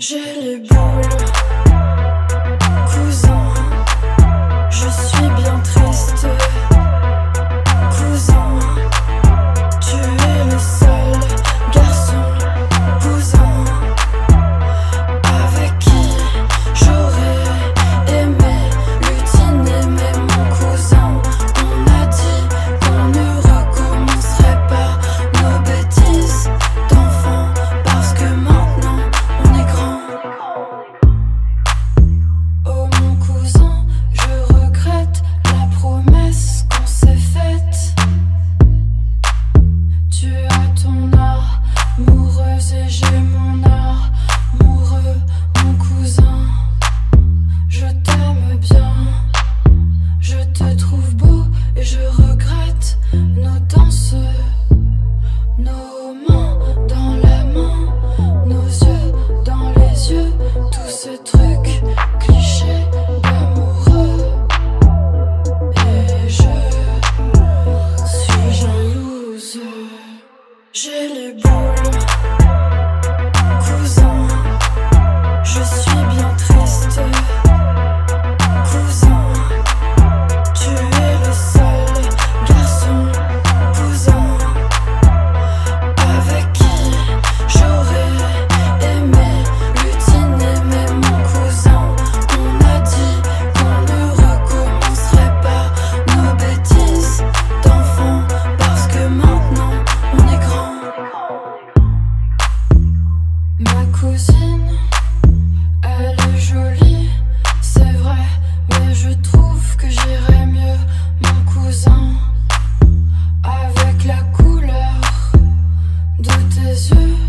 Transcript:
J'ai le boulot. J'ai les boules, cousin, je suis. Ma cousine, elle est jolie, c'est vrai, mais je trouve que j'irais mieux mon cousin avec la couleur de tes yeux.